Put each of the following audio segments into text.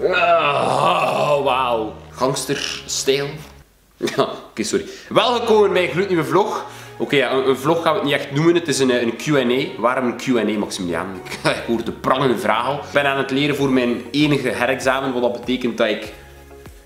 Oh, wauw. Gangsterstijl. Ja, oké, sorry. Welkom bij een gloednieuwe vlog. Oké, ja, een, vlog gaan we het niet echt noemen. Het is een, een Q&A. Waarom een Q&A, Maximiliaan? Ik hoor de prangende vraag al. Ik ben aan het leren voor mijn enige herexamen, wat dat betekent dat ik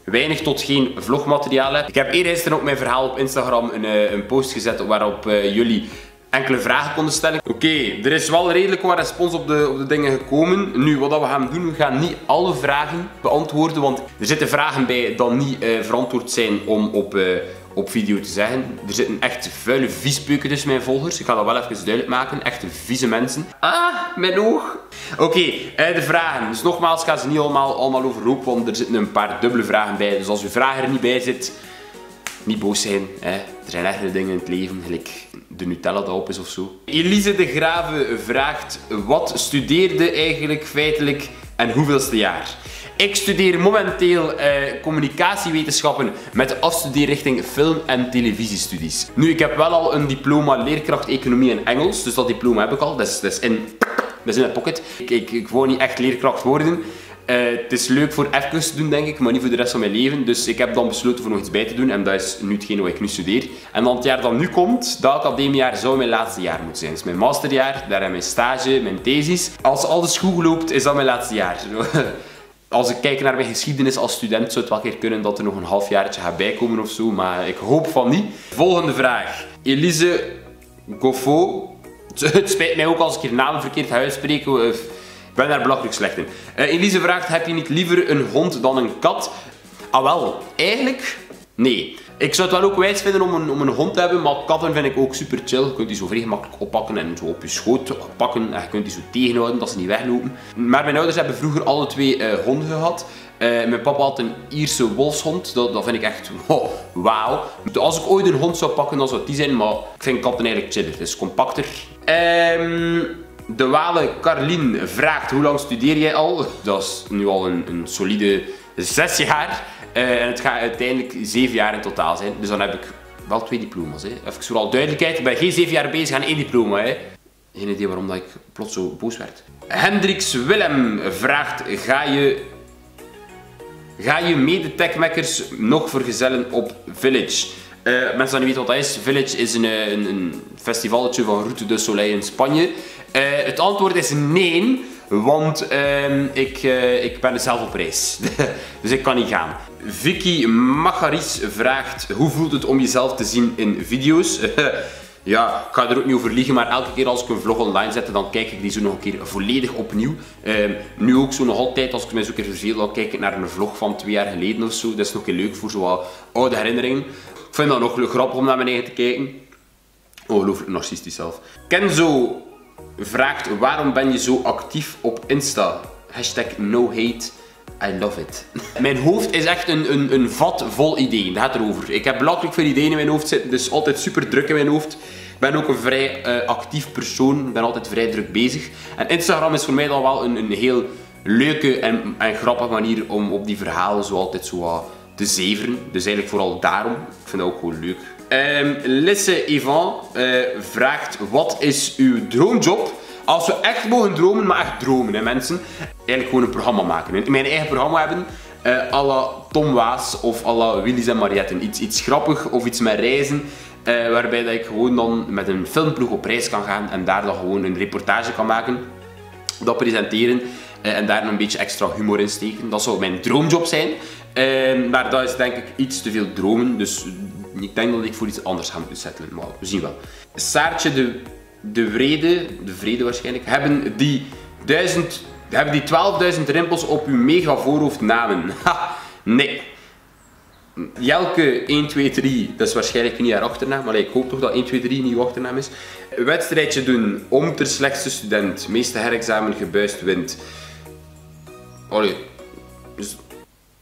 weinig tot geen vlogmateriaal heb. Ik heb eergisteren op mijn verhaal op Instagram een, eh, een post gezet waarop uh, jullie enkele vragen konden stellen. Oké, er is wel redelijk wat respons op de, op de dingen gekomen. Nu, wat we gaan doen, we gaan niet alle vragen beantwoorden, want er zitten vragen bij die niet uh, verantwoord zijn om op, uh, op video te zeggen. Er zitten echt vuile viespeuken tussen mijn volgers. Ik ga dat wel even duidelijk maken. Echte vieze mensen. Ah, mijn oog. Oké, uh, de vragen. Dus nogmaals, ik ga ze niet allemaal, allemaal overlopen, want er zitten een paar dubbele vragen bij. Dus als uw vraag er niet bij zit, niet boos zijn. Hè. Er zijn ergere dingen in het leven, gelijk de Nutella dat is of zo. Elise de Grave vraagt, wat studeerde eigenlijk feitelijk en hoeveelste jaar? Ik studeer momenteel eh, communicatiewetenschappen met afstudeerrichting film- en televisiestudies. Nu, ik heb wel al een diploma leerkracht economie en Engels, dus dat diploma heb ik al. Dat is, in, in pocket. Ik, ik, ik wou niet echt leerkracht worden. Uh, het is leuk voor even te doen, denk ik, maar niet voor de rest van mijn leven. Dus ik heb dan besloten voor nog iets bij te doen en dat is nu hetgeen wat ik nu studeer. En dan het jaar dat nu komt, dat academiejaar, zou mijn laatste jaar moeten zijn. Dus mijn masterjaar, daar heb mijn stage, mijn thesis. Als alles goed loopt, is dat mijn laatste jaar. Als ik kijk naar mijn geschiedenis als student, zou het wel keer kunnen dat er nog een halfjaartje gaat bijkomen of zo, maar ik hoop van niet. Volgende vraag. Elise Goffo. Het spijt mij ook als ik hier namen verkeerd ga uitspreken. Ik ben daar belachelijk slecht in. Uh, Elise vraagt, heb je niet liever een hond dan een kat? Ah wel, eigenlijk nee. Ik zou het wel ook wijs vinden om een, om een hond te hebben, maar katten vind ik ook super chill. Je kunt die zo vrij gemakkelijk oppakken en zo op je schoot pakken. En je kunt die zo tegenhouden dat ze niet weglopen. Maar mijn ouders hebben vroeger alle twee uh, honden gehad. Mijn papa had een Ierse wolfshond. Dat, dat vind ik echt oh, wauw. Als ik ooit een hond zou pakken, dan zou het die zijn. Maar ik vind katten eigenlijk chiller. Het is compacter. Um, de Wale Carlien vraagt hoe lang studeer jij al? Dat is nu al een, een solide zes jaar. Uh, en het gaat uiteindelijk zeven jaar in totaal zijn. Dus dan heb ik wel twee diploma's. Hè. Even vooral duidelijkheid. Ik ben geen zeven jaar bezig aan één diploma. Hè. Geen idee waarom dat ik plots zo boos werd. Hendrix Willem vraagt, ga je, ga je mede-techmakers nog vergezellen op Village? Uh, mensen die niet weten wat dat is, Village is een, een, een festivaletje van Route de Soleil in Spanje. Uh, het antwoord is nee, want uh, ik, uh, ik ben zelf op reis. dus ik kan niet gaan. Vicky Macharis vraagt, hoe voelt het om jezelf te zien in video's? ja, ik ga er ook niet over liegen, maar elke keer als ik een vlog online zet, dan kijk ik die zo nog een keer volledig opnieuw. Ehm, nu ook zo nog altijd, als ik mij zo een keer verzeel, dan kijk ik naar een vlog van twee jaar geleden of zo. Dat is nog een leuk voor zo'n oude herinneringen. Ik vind dat nog grappig om naar mijn eigen te kijken. Ongelooflijk narcistisch zelf. Kenzo vraagt waarom ben je zo actief op Insta? Hashtag no hate. I love it. Mijn hoofd is echt een, een, een vat vol ideeën. Dat gaat erover. Ik heb belachelijk veel ideeën in mijn hoofd zitten, dus altijd super druk in mijn hoofd. Ik ben ook een vrij uh, actief persoon. Ben altijd vrij druk bezig. En Instagram is voor mij dan wel een, een heel leuke en, grappige manier om op die verhalen zo altijd zo te zeveren. Dus eigenlijk vooral daarom. Ik vind dat ook gewoon leuk. Um, Lisse Ivan uh, vraagt, wat is uw droomjob? Als we echt mogen dromen, maar echt dromen hè mensen. Eigenlijk gewoon een programma maken. Mijn eigen programma hebben. Uh, à la Tom Waas of à la Willys en Marietten. Iets, iets grappig of iets met reizen. Uh, waarbij dat ik gewoon dan met een filmploeg op reis kan gaan en daar dan gewoon een reportage kan maken. Dat presenteren en daar een beetje extra humor in steken. Dat zou mijn droomjob zijn. maar dat is denk ik iets te veel dromen. Dus ik denk dat ik voor iets anders ga moeten settelen, maar we zien wel. Saartje de, de Vrede, de Vrede waarschijnlijk, hebben die, duizend, hebben die 12.000 rimpels op uw mega voorhoofd namen. Ha, nee. Jelke 123, dat is waarschijnlijk niet haar achternaam, maar ik hoop toch dat 123 niet uw achternaam is. Wedstrijdje doen om ter slechtste student, meeste herexamen gebuist wint. Allee,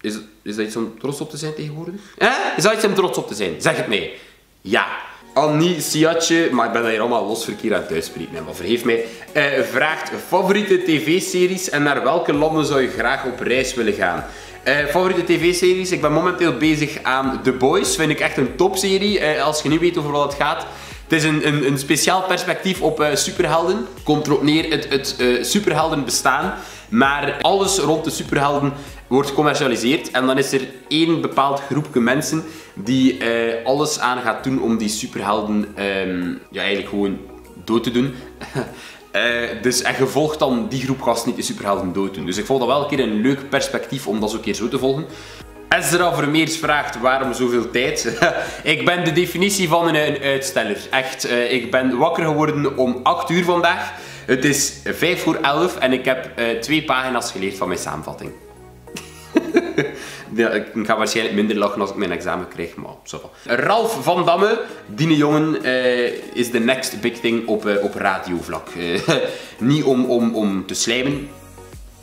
is, is, is dat iets om trots op te zijn tegenwoordig? Eh? Is dat iets om trots op te zijn? Zeg het mij. Ja. Annie Siatje, maar ik ben dat hier allemaal los verkeer aan het uitspreken, maar vergeef mij, uh, vraagt favoriete tv-series en naar welke landen zou je graag op reis willen gaan? Uh, favoriete tv-series? Ik ben momenteel bezig aan The Boys. Vind ik echt een topserie. Uh, als je niet weet over wat het gaat, Het is een, een, een speciaal perspectief op uh, superhelden. Komt erop neer het, het uh, superhelden bestaan. Maar alles rond de superhelden wordt gecommercialiseerd. En dan is er één bepaald groepje mensen die uh, alles aan gaat doen om die superhelden um, ja, eigenlijk gewoon dood te doen. Dus, en je volgt dan die groep gasten niet de superhelden dood doen. Dus ik vond dat wel een keer een leuk perspectief om dat zo keer zo te volgen. Ezra Vermeers vraagt waarom zoveel tijd. ik ben de definitie van een, uitsteller. Echt, uh, ik ben wakker geworden om 8 uur vandaag. Het is 5 voor 11 en ik heb uh, twee pagina's geleerd van mijn samenvatting. ik ga waarschijnlijk minder lachen als ik mijn examen krijg, maar zo. Ralf van Damme, die jongen, uh, is de next big thing op, op radiovlak. niet om, om, om te slijmen,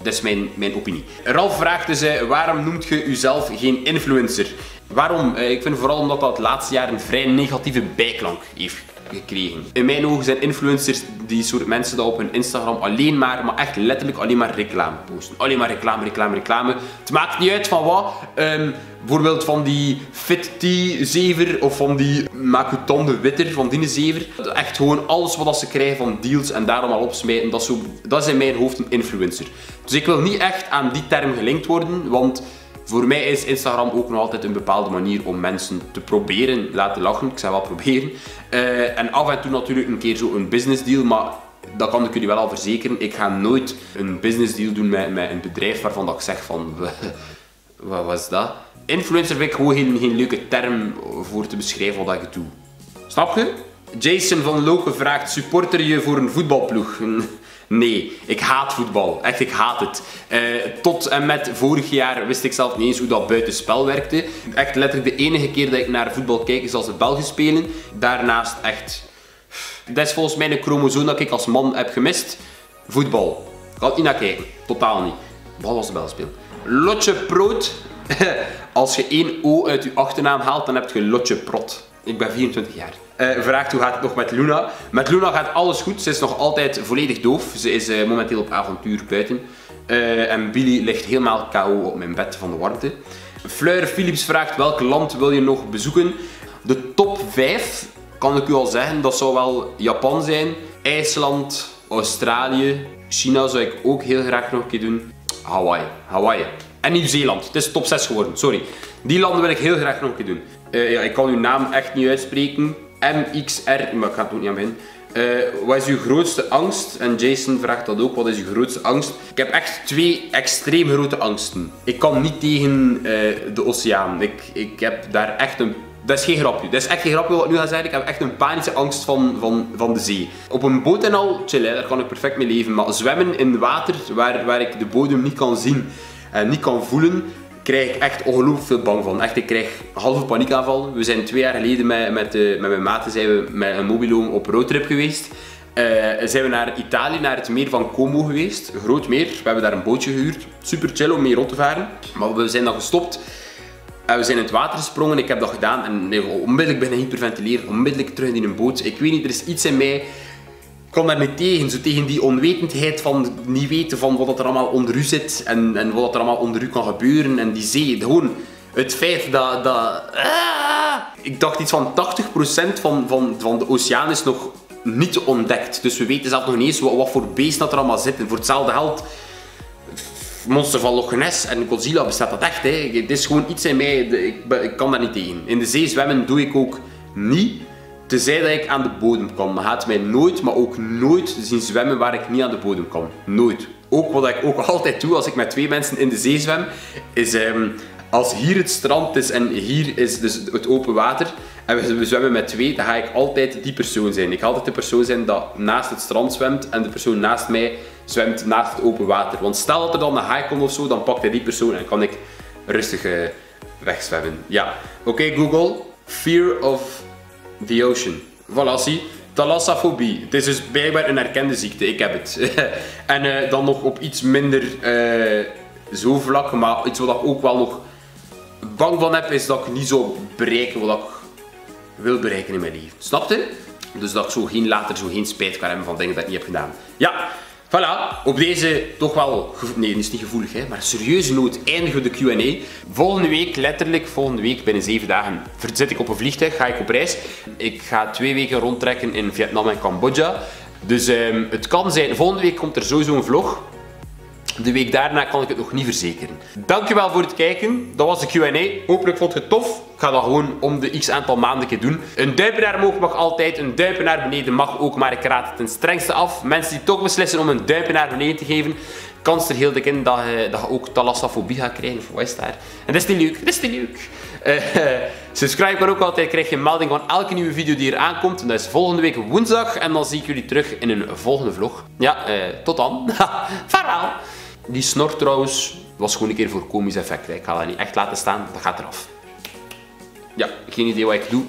dat is mijn, mijn opinie. Ralf vraagt dus, waarom noemt je jezelf geen influencer? Waarom? Uh, ik vind vooral omdat dat het laatste jaar een vrij negatieve bijklank heeft gekregen. In mijn ogen zijn influencers die soort mensen die op hun Instagram alleen maar, maar echt letterlijk alleen maar reclame posten. Alleen maar reclame, reclame, reclame. Het maakt niet uit van wat. Um, bijvoorbeeld van die Fit Tea-zever of van die Makutonde Witter van die zever. Echt gewoon alles wat ze krijgen van deals en daarom al opsmijten. Dat zo, dat is in mijn hoofd een influencer. Dus ik wil niet echt aan die term gelinkt worden, want voor mij is Instagram ook nog altijd een bepaalde manier om mensen te proberen laten lachen. Ik zeg wel proberen. Uh, en af en toe natuurlijk een keer zo een business deal, maar dat kan ik jullie wel al verzekeren. Ik ga nooit een business deal doen met, met een bedrijf waarvan dat ik zeg van... wat was dat? Influencer vind ik gewoon geen leuke term voor te beschrijven wat ik doe. Snap je? Jason van Loken vraagt, supporter je voor een voetbalploeg? Nee, ik haat voetbal. Echt, ik haat het. Uh, tot en met vorig jaar wist ik zelf niet eens hoe dat buitenspel werkte. Echt letterlijk de enige keer dat ik naar voetbal kijk is als de Belgen spelen. Daarnaast echt... Dat is volgens mij een chromosoom dat ik als man heb gemist. Voetbal. Ik ga niet naar kijken. Totaal niet. Behalve als de Belgen spelen. Lotje Proot. als je één O uit je achternaam haalt, dan heb je Lotje Prot. Ik ben 24 jaar. Uh, vraagt hoe gaat het nog met Luna. Met Luna gaat alles goed. Ze is nog altijd volledig doof. Ze is uh, momenteel op avontuur buiten. Uh, en Billy ligt helemaal KO op mijn bed van de warmte. Fleur Philips vraagt welk land wil je nog bezoeken. De top 5 kan ik u al zeggen. Dat zou wel Japan zijn, IJsland, Australië, China zou ik ook heel graag nog een keer doen. Hawaii. Hawaii. En Nieuw-Zeeland. Het is top 6 geworden, sorry. Die landen wil ik heel graag nog een keer doen. Uh, ja, ik kan uw naam echt niet uitspreken. MXR, maar ik ga het ook niet aan beginnen. Uh, wat is uw grootste angst? En Jason vraagt dat ook. Wat is uw grootste angst? Ik heb echt twee extreem grote angsten. Ik kan niet tegen uh, de oceaan. Ik, ik heb daar echt een dat is geen grapje. Dat is echt geen grapje wat ik nu ga zeggen. Ik heb echt een panische angst van, van, van de zee. Op een boot en al, chill, daar kan ik perfect mee leven. Maar zwemmen in water waar, waar ik de bodem niet kan zien en niet kan voelen, krijg ik echt ongelooflijk veel bang van. Echt, ik krijg halve paniekaanval. We zijn twee jaar geleden met, met, met mijn maten zijn we met een mobiloom op roadtrip geweest. Uh, zijn we naar Italië, naar het meer van Como geweest. Een groot meer. We hebben daar een bootje gehuurd. Super chill om mee rond te varen. Maar we zijn dan gestopt. En we zijn in het water gesprongen. Ik heb dat gedaan. En onmiddellijk ben ik hyperventileren. Onmiddellijk terug in een boot. Ik weet niet, er is iets in mij kom daar niet tegen. Zo tegen die onwetendheid van niet weten van wat er allemaal onder u zit en, en wat er allemaal onder u kan gebeuren. En die zee, gewoon het feit dat... dat ah, ik dacht iets van 80% van, van, van de oceaan is nog niet ontdekt. Dus we weten zelf nog niet eens wat, wat voor beest dat er allemaal zit. En voor hetzelfde geld... Monster van Loch Ness en Godzilla bestaat dat echt. Hè. Het is gewoon iets in mij, ik, ik kan daar niet tegen. In de zee zwemmen doe ik ook niet. Tenzij dat ik aan de bodem kom. Dan gaat mij nooit, maar ook nooit zien zwemmen waar ik niet aan de bodem kom. Nooit. Ook wat ik ook altijd doe als ik met twee mensen in de zee zwem, is um, als hier het strand is en hier is dus het open water en we zwemmen met twee, dan ga ik altijd die persoon zijn. Ik ga altijd de persoon zijn dat naast het strand zwemt en de persoon naast mij zwemt naast het open water. Want stel dat er dan een haai komt of zo, dan pakt hij die persoon en kan ik rustig uh, wegzwemmen. Ja, oké Google. Fear of The Ocean. Voilà, zie. Thalassafobie. Het is dus blijkbaar een erkende ziekte. Ik heb het. en uh, dan nog op iets minder uh, zo vlak, maar iets wat ik ook wel nog bang van heb, is dat ik niet zou bereiken wat ik wil bereiken in mijn leven. Snap je? Dus dat ik zo geen, later zo geen spijt kan hebben van dingen dat ik niet heb gedaan. Ja, Voilà, op deze toch wel, nee, is niet gevoelig, hè, maar serieuze noot eindigen we de Q&A. Volgende week, letterlijk volgende week, binnen zeven dagen, zit ik op een vliegtuig, ga ik op reis. Ik ga twee weken rondtrekken in Vietnam en Cambodja. Dus um, het kan zijn, volgende week komt er sowieso een vlog. De week daarna kan ik het nog niet verzekeren. Dankjewel voor het kijken. Dat was de Q&A. Hopelijk vond je het tof. Ik ga dat gewoon om de x aantal maanden doen. Een duimpje naar omhoog mag altijd. Een duimpje naar beneden mag ook. Maar ik raad het ten strengste af. Mensen die toch beslissen om een duimpje naar beneden te geven. Kans er heel dik in dat je, dat ook thalassafobie gaat krijgen. Of wat is daar? En dat is niet leuk. Dat is niet leuk. Uh, subscribe maar ook altijd. Krijg je melding van elke nieuwe video die er aankomt. En dat is volgende week woensdag. En dan zie ik jullie terug in een volgende vlog. Ja, uh, tot dan. Vaarwel. Die snor trouwens was gewoon een keer voor komisch effect. Ik ga dat niet echt laten staan, dat gaat eraf. Ja, geen idee wat ik doe.